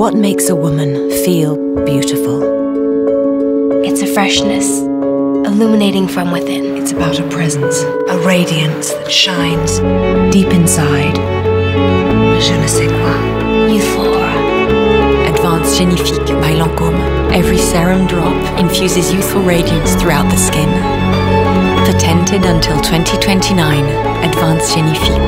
What makes a woman feel beautiful? It's a freshness, illuminating from within. It's about a presence, a radiance that shines Deep inside, je ne sais quoi. Youthful. Advanced Génifique by Lancôme. Every serum drop infuses youthful radiance throughout the skin. Patented until 2029. Advanced Génifique,